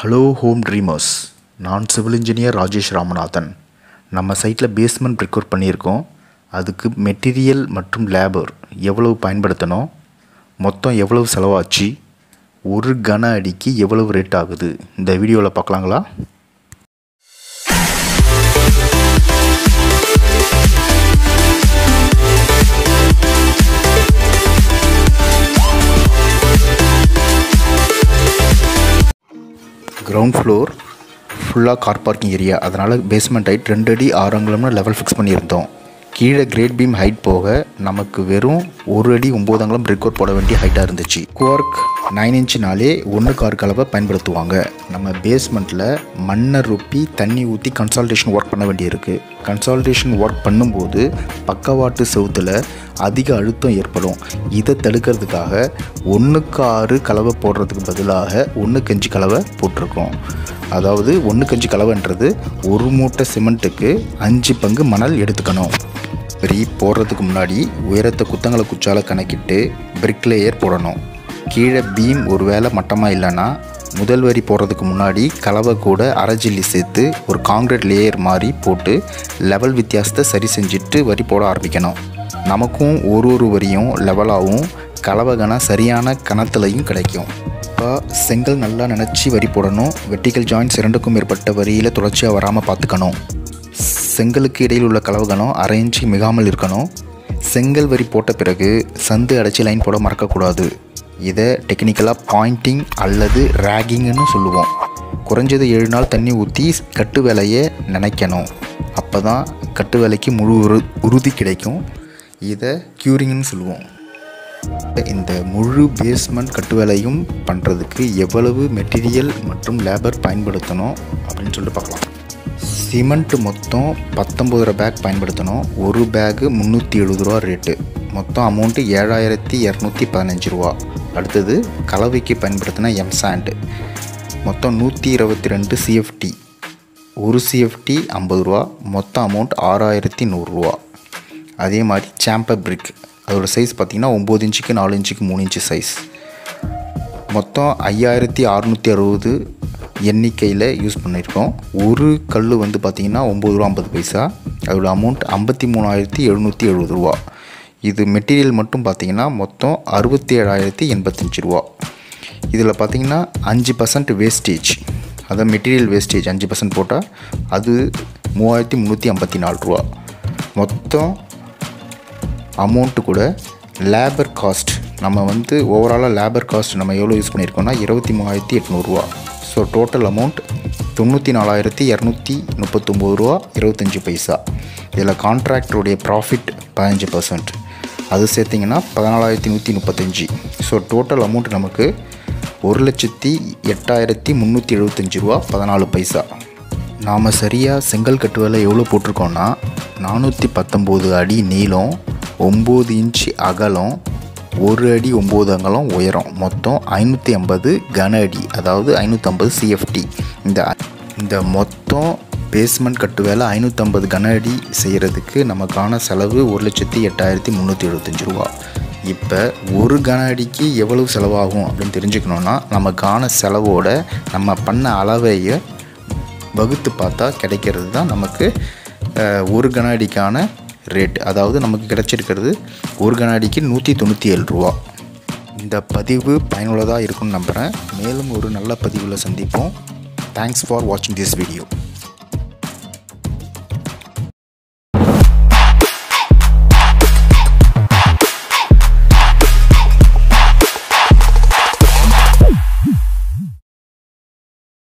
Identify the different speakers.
Speaker 1: Hello home dreamers நான் civil engineer Rajesh Ramanathan. நம்ம சைட்டில் பேஸ்மெண்ட் ப்ரிக்யூர் பண்ணியிருக்கோம். அதுக்கு மெட்டீரியல் மற்றும் லேபர் எவ்வளவு பயன்படுத்தணும்? மொத்தம் எவ்வளவு செலவாச்சு? ஒரு கன அடிக்கு எவ்வளவு ரேட் ஆகுது? இந்த வீடியோவில் பார்க்கலாங்களா? கிரவுண்ட் ஃப்ளோர் ஃபுல்லாக கார் பார்க்கிங் ஏரியா அதனால் பேஸ்மெண்ட் ஹைட் ரெண்டு அடி ஆறு அங்குலம்னு லெவல் ஃபிக்ஸ் பண்ணியிருந்தோம். கீழே கிரேட் பீம் ஹைட் போக நமக்கு வெறும் ஒரு அடி ஒம்பது அங்குலம் ரெக்கார்ட் போட வேண்டிய ஹைட்டாக இருந்துச்சு. குவார்க் நைன் இன்ச்சுனாலே ஒன்று கார் கலவை பயன்படுத்துவாங்க. நம்ம பேஸ்மெண்ட்டில் மண்ணை ரொப்பி தண்ணி ஊற்றி கன்சால்டேஷன் ஒர்க் பண்ண வேண்டியிருக்கு. கன்சால்டேஷன் ஒர்க் பண்ணும்போது பக்கவாட்டு செவுத்தில் அதிக அழுத்தம் ஏற்படும். இதை தடுக்கிறதுக்காக ஒன்றுக்கு ஆறு கலவை போடுறதுக்கு பதிலாக ஒன்று கஞ்சி கலவை போட்டிருக்கோம். அதாவது ஒன்று கஞ்சி கலவைன்றது ஒரு மூட்டை சிமெண்ட்டுக்கு அஞ்சு பங்கு மணல் எடுத்துக்கணும். பிரி போடுறதுக்கு முன்னாடி உயரத்தை குத்தங்களை குச்சால கணக்கிட்டு பிரிக் லேயர் போடணும். கீழே பீம் ஒரு வேளை மட்டமாக இல்லைன்னா முதல் வரி போடுறதுக்கு முன்னாடி கலவை கூட அரை ஜில்லி சேர்த்து ஒரு காங்கிரீட் லேயர் மாதிரி போட்டு லெவல் வித்தியாசத்தை சரி செஞ்சுட்டு வரி போட ஆரம்பிக்கணும். நமக்கும் ஒரு ஒரு வரியும் லெவலாகவும் கலவகன சரியான கணத்துலையும் கிடைக்கும். இப்போ செங்கல் நல்லா நினச்சி வரி போடணும். வெர்டிகல் ஜாயின்ஸ் இரண்டுக்கும் மேற்பட்ட வரியில் தொடர்ச்சியாக வராமல் பார்த்துக்கணும் செங்கலுக்கு இடையில் உள்ள கலவுகணம் அரை இன்ச்சு மிகாமல் இருக்கணும். செங்கல் வரி போட்ட பிறகு சந்து அடைச்சி லைன் போட மறக்கக்கூடாது. இதை டெக்னிக்கலாக பாயிண்டிங் அல்லது ரேகிங்னு சொல்லுவோம். குறைஞ்சது ஏழு நாள் தண்ணி ஊற்றி கட்டு வேலையை நினைக்கணும். அப்போ தான் கட்டு வேலைக்கு முழு உரு உறுதி கிடைக்கும். இதை க்யூரிங்னு சொல்லுவோம். இந்த முழு பேஸ்மெண்ட் கட்டு வேலையும் பண்ணுறதுக்கு எவ்வளவு மெட்டீரியல் மற்றும் லேபர் பயன்படுத்தணும் அப்படின்னு சொல்லிட்டு பார்க்கலாம். சிமெண்ட் மொத்தம் பத்தொம்பது பேக் பயன்படுத்தணும். ஒரு பேகு முந்நூற்றி எழுபது ரூபா ரேட்டு மொத்தம் அமௌண்ட்டு ஏழாயிரத்தி இரநூத்தி பதினஞ்சு ரூபா. அடுத்தது கலவைக்கு பயன்படுத்தின எம் சாண்டு மொத்தம் நூற்றி இருபத்தி ரெண்டு சிஎஃப்டி ஒரு சிஎஃப்டி ஐம்பது ரூபா மொத்தம் அமௌண்ட் ஆறாயிரத்தி நூறுரூவா அதே மாதிரி சாம்பர் பிரிக் அதோடய சைஸ் பார்த்திங்கன்னா ஒம்பது இன்ச்சுக்கு நாலு இன்ச்சுக்கு மூணு இன்ச்சு சைஸ் மொத்தம் ஐயாயிரத்தி அறநூற்றி அறுபது எண்ணிக்கையில் யூஸ் பண்ணியிருக்கோம். ஒரு கல் வந்து பார்த்திங்கன்னா ஒம்பது ரூபா ஐம்பது பைசா. அதோடய அமௌண்ட் ஐம்பத்தி மூணாயிரத்தி எழுநூற்றி எழுபது ரூபா. இது மெட்டீரியல் மட்டும் பார்த்திங்கன்னா மொத்தம் அறுபத்தி ஏழாயிரத்தி எண்பத்தஞ்சு ரூபா. இதில் பார்த்திங்கன்னா அஞ்சு பர்சன்ட் வேஸ்டேஜ் அதான் மெட்டீரியல் வேஸ்டேஜ் அஞ்சு பர்சன்ட் போட்டால் அது மூவாயிரத்தி முந்நூற்றி ஐம்பத்தி நாலு ரூபா. மொத்தம் அமௌண்ட்டு கூட லேபர் காஸ்ட் நம்ம வந்து ஓவராலாக லேபர் காஸ்ட் நம்ம எவ்வளோ யூஸ் பண்ணியிருக்கோம்னா இருபத்தி மூவாயிரத்தி எட்நூறுரூவா ஸோ டோட்டல் அமௌண்ட் தொண்ணூற்றி நாலாயிரத்தி இரநூத்தி முப்பத்தொம்போது ரூபா இருபத்தஞ்சி பைசா. இதில் கான்ட்ராக்டருடைய ப்ராஃபிட் பதினஞ்சு பர்சன்ட் அது சேர்த்திங்கன்னா பதினாலாயிரத்தி நூற்றி முப்பத்தஞ்சு. ஸோ டோட்டல் அமௌண்ட் நமக்கு ஒரு லட்சத்தி எட்டாயிரத்தி முந்நூற்றி எழுபத்தஞ்சி ரூபா பதினாலு பைசா. நாம் சரியாக செங்கல் கட்டு வேலை எவ்வளோ போட்டிருக்கோன்னா நானூற்றி பத்தொம்போது அடி நீளம் ஒம்பது இன்ச்சு அகலம் ஒரு அடி ஒம்பது அங்கலம் உயரம். மொத்தம் ஐநூற்றி ஐம்பது கன அடி அதாவது ஐநூற்றம்பது சிஎஃப்டி இந்த இந்த மொத்தம் பேஸ்மெண்ட் கட்டு வேலை ஐநூற்றம்பது கன அடி செய்கிறதுக்கு நமக்கான செலவு ஒரு லட்சத்தி எட்டாயிரத்தி முந்நூற்றி எழுபத்தஞ்சி ரூபா. இப்போ ஒரு கன அடிக்கு எவ்வளவு செலவாகும் அப்படின்னு தெரிஞ்சுக்கணுன்னா நமக்கான செலவோட நம்ம பண்ண அளவையை வகுத்து பார்த்தா கிடைக்கிறது தான் நமக்கு ஒரு கன அடிக்கான ரேட் அதாவது நமக்கு கிடச்சிருக்கிறது ஒரு கன அடிக்கு நூற்றி தொண்ணூற்றி ஏழு ரூபா. இந்த பதிவு பயனுள்ளதாக இருக்கும்னு நம்புகிறேன் மேலும் ஒரு நல்ல பதிவில் சந்திப்போம். தேங்க்ஸ் ஃபார் வாட்சிங் திஸ் வீடியோ